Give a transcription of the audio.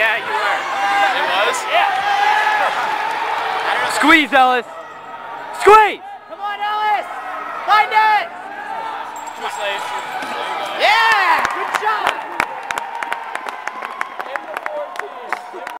Yeah, you were. It was? Yeah. Squeeze, Ellis. Squeeze!